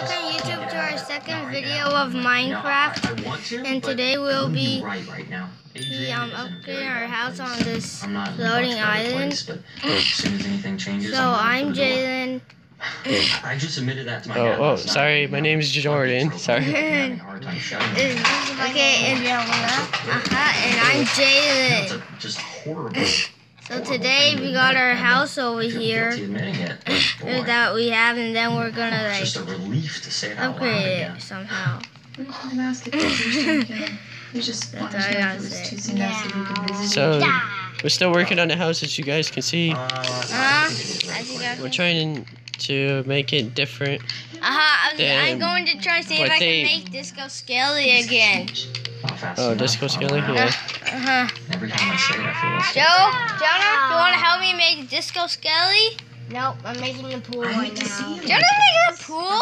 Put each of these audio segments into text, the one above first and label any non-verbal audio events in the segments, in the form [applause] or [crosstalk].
Welcome YouTube to our second video of Minecraft. I want to, And today we'll be right right now. we, um, Adrian upgrading our house on this I'm not in a floating island. but as soon as anything changes, So I'm I'm ready for the door. Jalen. I just admitted that to my Oh, dad oh, sorry, my name's Jordan. Sorry. I'm having a hard time shutting it. Okay, and uh-huh, and I'm It's Jalen. just horrible. So today we got our house over here it, [laughs] that we have, and then we're gonna like just a relief to say it upgrade it somehow. [laughs] I'm asking questions. You just That's want all I to know gotta if it was say. too soon as if you could visit So, we're still working on the house as you guys can see. Uh, Uh, I think it is I right think quick. I We're trying to make it different. Uh-huh, I'm, I'm going to try to see if what I they- can make Disco Skelly again. Not fast Oh. Disco Oh, Skelly? wow. Yeah. Uh-huh. Every time I say it, I feel less Joe, Jonah, do you want to help me make Disco Skelly? Nope, I'm making the pool right hate to see now. you. Jonah making a pool?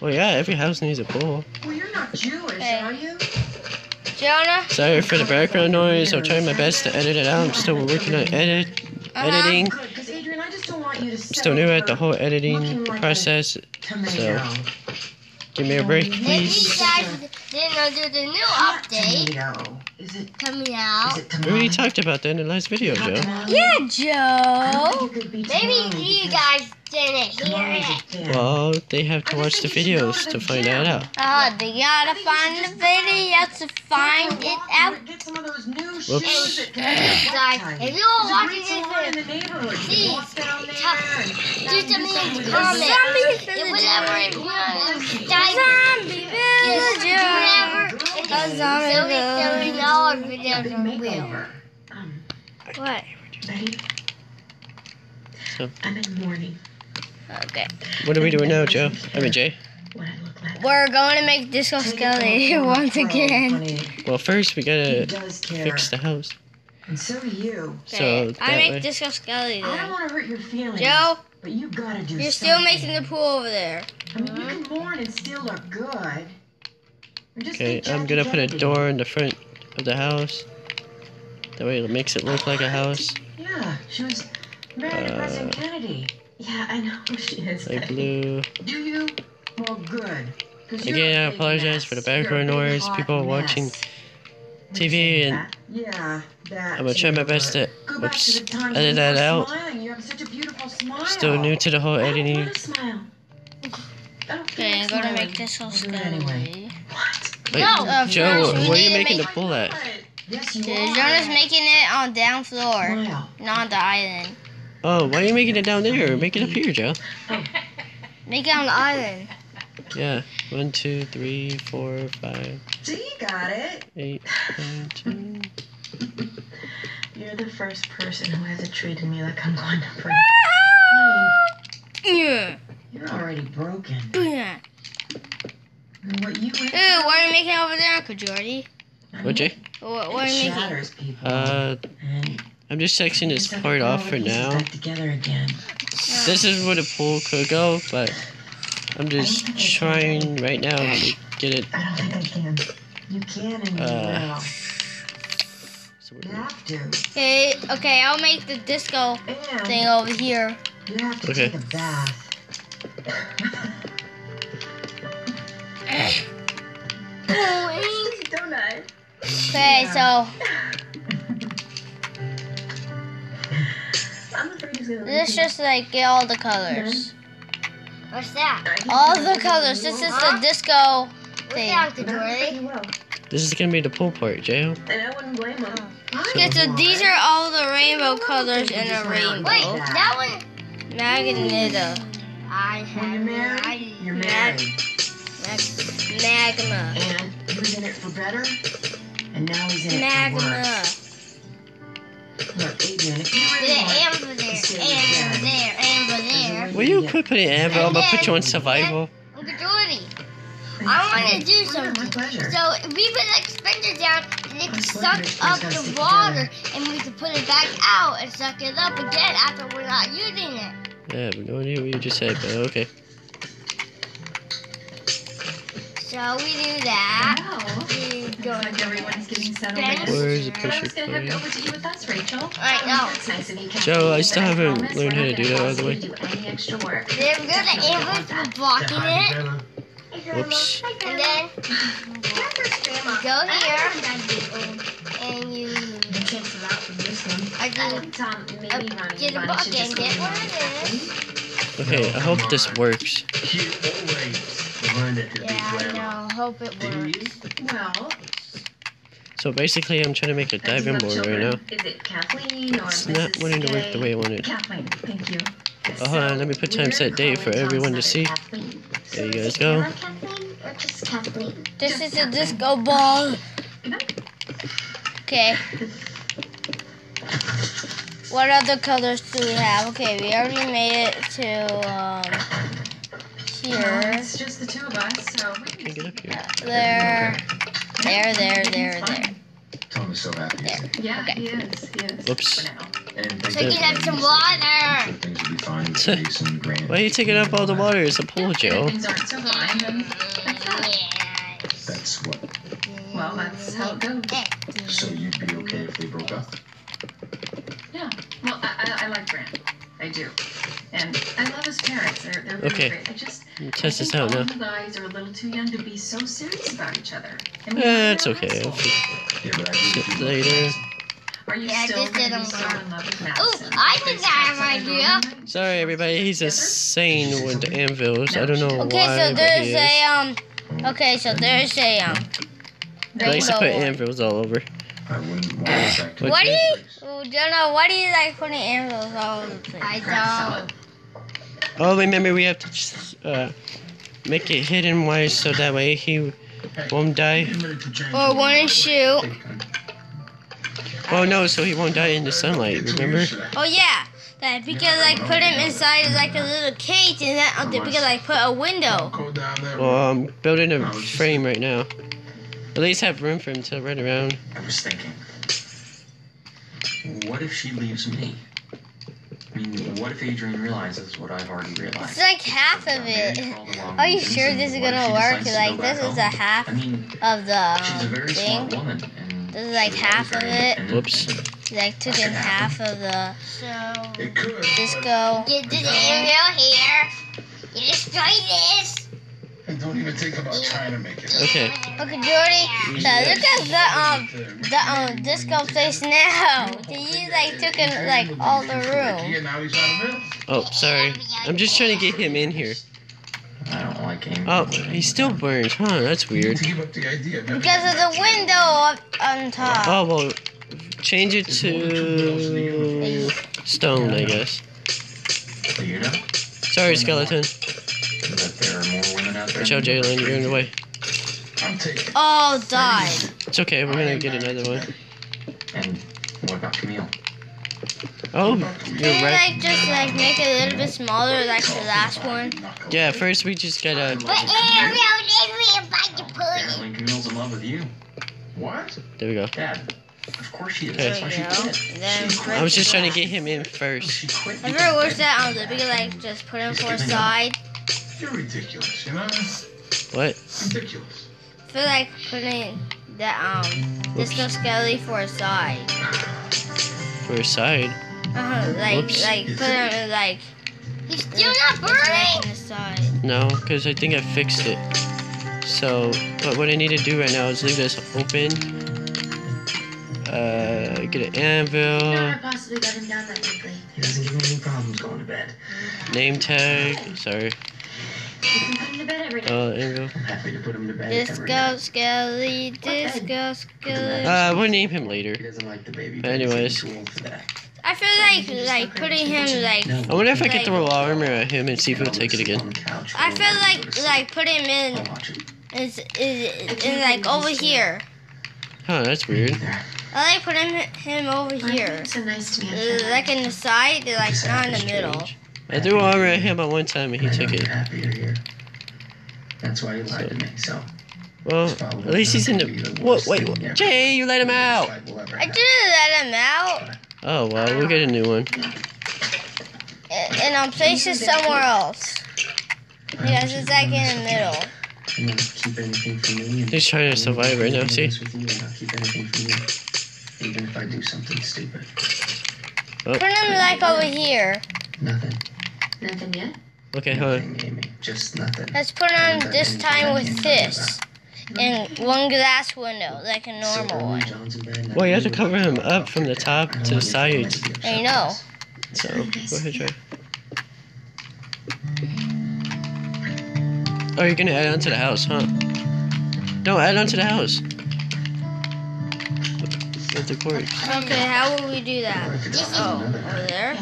Well, yeah, every house needs a pool. Well, you're not Jewish, Okay. are you? Jonah? Sorry for the background noise. I'm trying my best to edit it out. I'm still working on edit Uh-huh. editing. Good, because Adrian, I just don't want you to I'm still new at the whole editing Looking like a process. tomato. Give me a break, If you guys didn't know there's a new update. Is it? coming Is out. it We already talked about that in the last video, Joe. Yeah, Joe. think it could be Maybe you guys didn't hear it. Well, they have to watch the think you should go videos to to find that out. Uh, they gotta find the video to find it out. Get some of those new Whoops. shoes that can make it Guys, if you're watching great salon in this, the neighborhood. You please, can walk down there tell- and do do something in the with comments. your Zombie If A zombie So we, so we know our Big videos are real. makeover. Um, What? Betty? So- I'm in mourning. Okay. What are we doing now, Joe? I mean, Jay. What I look like. We're going to make Disco Skelly once again. Well, first we gotta fix the house. And so do you. So Okay, that I make way. Disco Skelly I don't want to hurt your feelings. Joe, But you gotta do you're still making the pool over there. I mean, you can mourn and still look good. Or just Okay, I'm gonna put a door in the front of the house. That way it makes it look like a house. Yeah, she was married to Uh, President Kennedy. Yeah, I know she is. Like [laughs] blue. Do you? Well, good. 'Cause you're Again, I apologize mess. for the background noise. People are mess. watching TV and that? yeah, that I'm gonna try my best to go back oops, to the edit that out. You have such a beautiful smile. Still new to the whole editing. smile. I don't feel Okay, I'm gonna make this I'll do it Skelly. anyway. What? Wait, No, uh, Joe, first we where are you making make- the pool at? Yes, you Okay. Jonah's making it on down floor, Smile. not on the island. Oh, why are you making it down there? Make it up here, Joe. Make it on the island. Yeah. One, two, three, four, five, See, you got it. eight, nine, ten. You're the first person who hasn't treated me like I'm going to break. [laughs] Yeah. you're already broken. Yeah. And what you went Ooh, what are you making over there, Uncle Jordy? What, Jay? What, what are you making? shatters people. Uh, I'm just sectioning this part off for now. Back together again. This is where the pool could go, but I'm just trying right now to get it. I don't think I can. You can and you Uh, will. So You we're, have to. Okay, okay, I'll make the disco And thing over here. you have to Okay. take a bath. [laughs] Don't I? Okay, so I'm afraid he's gonna this just like get all the colors. What's that? All the colors. This is the disco thing. that, Uncle But I think Jordy? he will. this is gonna be the pool part, Jay. And I wouldn't blame him. Okay, so these are all the rainbow colors in a rainbow. Wait, that one. Magneto. I When you're married, you're married. Mag- magma. And he was in it for better, and now he's in it for Magma. worse. Look, Adrian, if you really There, want and over there, to and stay there, and over there's a there. Will you quit putting Anvil? I'm gonna put you on survival. Uncle Jordy, I want to do Yeah, something. pleasure. So we put like spender down and it I could swear suck up the water and we could put it back out and suck it up again after we're not using it. Yeah, but no idea what you just said, but okay. So we do that. Wow. We go like everyone's getting settled Where's the But I pressure was gonna have to over to you with us, Rachel. I know. That's nice of you. Joe, I still But haven't promise learned we're how to not do gonna that, by the cause way. you Do any extra work. They're good at Amber's for blocking it. Whoops. And then go here and you The chances out for this one. are you Tom, maybe uh, Ronnie get a and Bonnie book should and just get go one in of this. Okay, I hope this works. You learned it to be Yeah, I grandma. know. Hope it works. Well, So basically, I'm trying to make a diving you have board right now. Is it Kathleen or It's Mrs. not wanting to work the way I want it. Kathleen, thank you. Oh, hold on, let me put time set date for everyone to see. There you guys go. Kathleen or just Kathleen? This is a disco ball. Okay. What other colors do we have? Okay, we already made it to um Well, here. it's just the two of us, so we Can't can. get up here. There, there, there, there, there. Tom is so happy. There. Yeah, Okay. he is. He is. Whoops. For now. And So you can have some water. Things will be fine [laughs] Jason Grant. Why are you taking up all the water? It's a pool, If Joe. things aren't so fine, that's That's what. Well, that's how it goes. So you'd be okay if they broke up? Yeah. Well, I, I, I like Grant. I do. And I love his parents. They're, they're really Okay. great. I just Test I this out all now. the guys are a little too young to be so serious about each other. I mean, Eh, it's okay. I'll school. fi- Yeah, but I really Sit do later. love Are you Yeah, still just didn't so work. in love with Ooh, I think I have an idea. Sorry, everybody. He's insane with the anvils. I don't know Okay, why, so but there's he a um. Okay, so there's a um. He likes to put anvils all over. I wouldn't want it to [sighs] What do you? place. Jonah, why do you like putting anvils all over the place? I don't. Oh, remember we have to just, uh, make it hidden wise so that way he won't die. Or one and shoot. Oh no, so he won't die in the sunlight. Remember? Oh yeah, that because like put him inside like a little cage and then uh, because like put a window. Well, I'm building a frame right now. At least have room for him to run around. I was thinking, what if she leaves me? I mean, what if Adrian realizes what I've already realized? It's like half of it. Are you sure this is gonna work? Like this is a half I mean, of the she's a very thing. smart woman, and This is like half of it. and- Whoops. Like took in half of the So It could. disco. get this area here. You destroyed this. And don't even think about trying to make it. Okay. Okay, Jordy. So look at the um the um disco place now. He like took in like all the room. Yeah, now he's out of it. Oh, sorry. I'm just trying to get him in here. I don't like him. Oh, he still burns, huh? That's weird. To give up the idea. of Because of the window up on top. Oh, well, change it to stone, I guess. Do you know Sorry, skeleton. Watch out, Jalen, you're in the way. I'm oh, died. It's okay, we're gonna get another one. And what about Camille? Oh, Can you're right. like just like make it a little bit smaller like the last one? Yeah, first we just gotta. Uh, but Ariel, Ariel, about to put Camille's in love with you. What? There we go. Dad, of course she is. Okay. That's why she There you quit. Then She quit. I was just trying to get him in first. She quit. Have you ever watched that on the big like just put him for a side? You're ridiculous, you know? What? Ridiculous. I feel like putting that um disco skelly for a side. For a side. Uh-huh, like Whoops. like put him like He's still not burning. in the side. No, because I think I fixed it. So, but what I need to do right now is leave this open. Uh, get an anvil, possibly got him down that quickly. He doesn't give me any problems going to bed. name tag. Sorry. You can put him to bed every day. Uh, anvil. I'm happy to put him to bed every night. Disco skelly, disco skelly. Uh, we'll name him later. He doesn't like the baby. But anyways. He's too old for that. I feel like like putting him like I wonder if I could throw armor at him and see if he'll take it again. I feel like like put him in I'll watch it. is is in like over here. Huh, that's weird. I like putting him over here. So nice to me. Like in the side, like not in the happy middle. Strange. I threw armor at him at one time and he I took it. happy here. That's why he lied to me. So Well, at least he's in the. What? Wait, what? Jay, you let him out. I didn't let him out, Oh well, we'll get a new one. and and I'll place it somewhere else because it's like in the middle. You won't keep anything from me. He's trying to survive right now. See? With you, and I'll keep anything from you, even if I do something stupid. Oh. Put him like over here. Nothing. Nothing yet? Okay, hold on. Amy. Just nothing. Let's put on this time with this. And one glass window, like a normal one. Well, you have to cover him up from the top to the sides. I know. So, go ahead, try. Oh, you're gonna add on to the house, huh? No, add on to the house. With the cord. Okay, how will we do that? Oh, over there?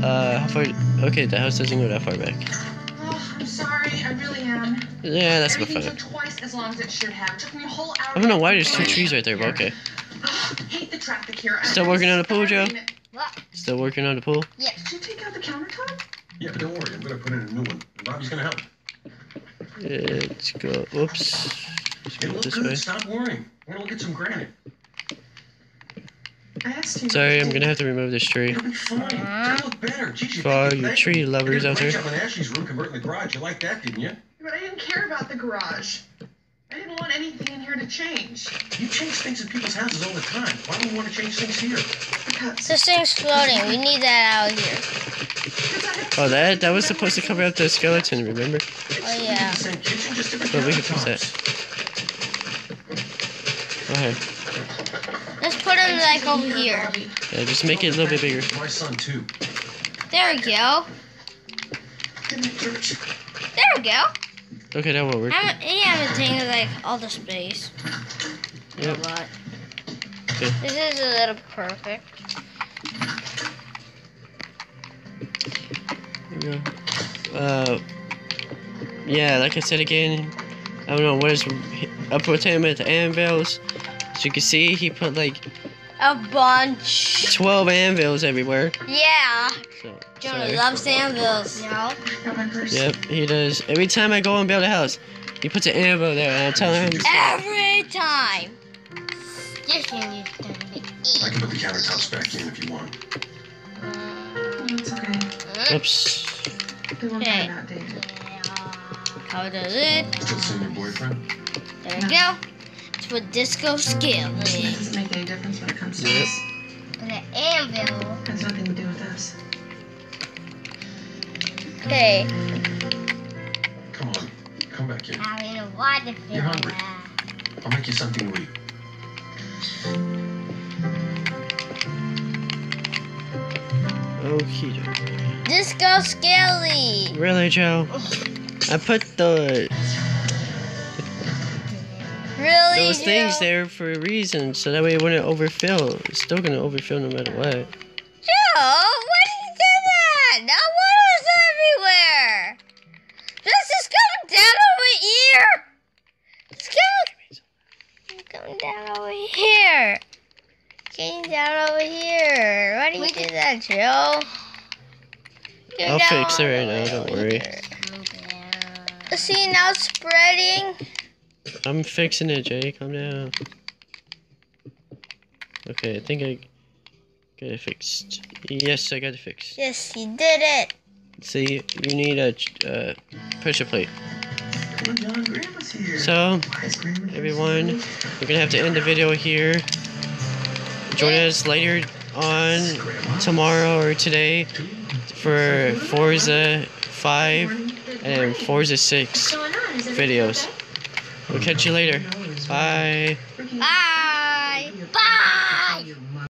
Keep that. Uh, how far? Okay, the house doesn't go that far back. Oh, I'm sorry. I really am. Yeah, that's about Everything fine. took twice as long as it should have. It took me a whole hour. I don't know why there's two trees right there, but okay. Ugh, hate the traffic here. I'm Still working on the pool, Joe? starving. Still working on the pool. Yeah. Did you take out the countertop? Yeah, but don't worry. I'm gonna put in a new one. Bobby's gonna help. Let's go. Oops. Let's It go looks this good. way. Stop worrying. We're gonna look at some granite. I asked you. Sorry, I'm gonna have to remove this tree. It'll be fine. It's gonna mm-hmm. look better. Geez, you For all think you you're tree lovers out there. great job in Ashley's room converting the garage. You liked that, didn't you? But I didn't care about the garage. I didn't want anything in here to change. You change things in people's houses all the time. Why do you want to change things here? Because, This thing's floating. We need that out here. because I have Oh, that that was supposed to cover up the skeleton. Remember? Oh, yeah. the same kitchen, just different Well, we can fix that. countertops. Okay. Let's put him like over here. Yeah, just make it a little bit bigger. My son too. There we go. Didn't it hurt you? There we go. Okay, that will work. I'm, he hasn't taken like all the space. Yep. But Okay. this is a little perfect. There we go. Uh, yeah, like I said again, I don't know what is up with him at the anvils. As you can see, he put like A bunch. 12 anvils everywhere. Yeah. So, Jonah sorry. loves anvils. No. got my purse. Yep, he does. Every time I go and build a house, he puts an anvil there, and I tell him, Every time. This one is gonna be I can put the countertops back in if you want. It's okay. Mm. "Oops." They Okay. turn out, David. How does it? Still seeing your boyfriend? There we go. It's with disco skill. It doesn't make any difference when it comes to Yep. us. But an anvil. Has nothing to do with us. Okay. Come on. Come back here. in. Having a water You're hungry. filter. I'll make you something to eat. Okie Disco Skelly. Really, Joe? I put the Really? those things Joe? there for a reason, so that way it wouldn't overfill. It's still gonna overfill no matter what. Joe, why did you do that? Now water's everywhere. This is coming down over here. It's coming, coming down over here. Getting down over here. Why do you do that, Joe? Get I'll fix it right now, don't worry. here. See, now it's spreading. I'm fixing it, Jay. Calm down. Okay, I think I got it fixed. Yes, I got it fixed. Yes, you did it. See, you need a uh, pressure plate. Come on, John. Grandma's here. So, Why is Grandma here? everyone, we're gonna have to end the video here. Join us later on tomorrow or today for Forza 5 and Forza 6 videos. We'll catch you later. Bye. Bye. Bye.